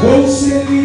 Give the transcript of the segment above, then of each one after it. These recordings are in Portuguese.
conselheiro.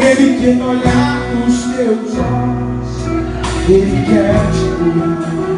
Ele quer olhar nos teus olhos, Ele quer te curar.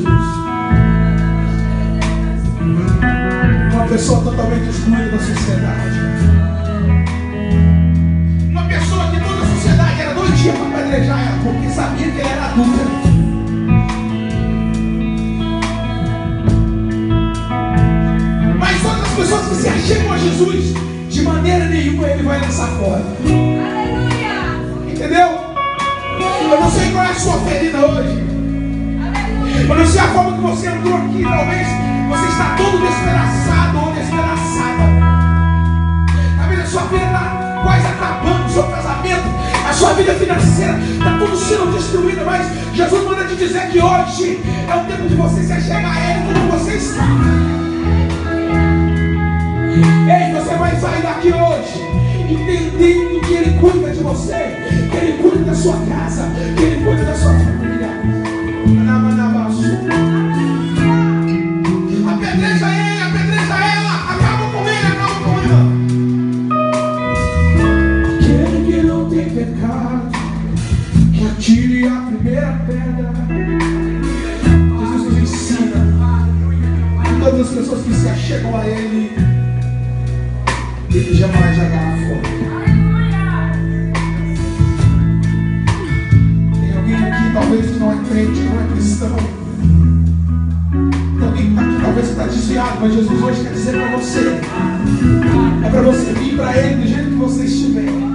pessoa totalmente excluída da sociedade. Uma pessoa que toda a sociedade era doidinha para apedrejar ela, porque sabia que ela era adulta. Mas outras pessoas que se acham a Jesus, de maneira nenhuma ele vai lançar fora. Aleluia! Entendeu? Eu não sei qual é a sua ferida hoje. Aleluia. Eu não sei a forma que você entrou aqui, talvez você está todo despedaçado está quase acabando, o seu casamento, a sua vida financeira, está tudo sendo destruído. Mas Jesus manda te dizer que hoje é o tempo de você se achegar a Ele como você está. Ei, você vai sair daqui hoje entendendo que Ele cuida de você, que Ele cuida da sua casa, que a primeira pedra. Jesus nos ensina que todas as pessoas que se achegam a Ele, Ele jamais jogará fora. Tem alguém aqui, talvez que não é crente, não é cristão. Tem alguém está aqui, talvez que está desviado, mas Jesus hoje quer dizer para você: é para você vir para Ele do jeito que você estiver.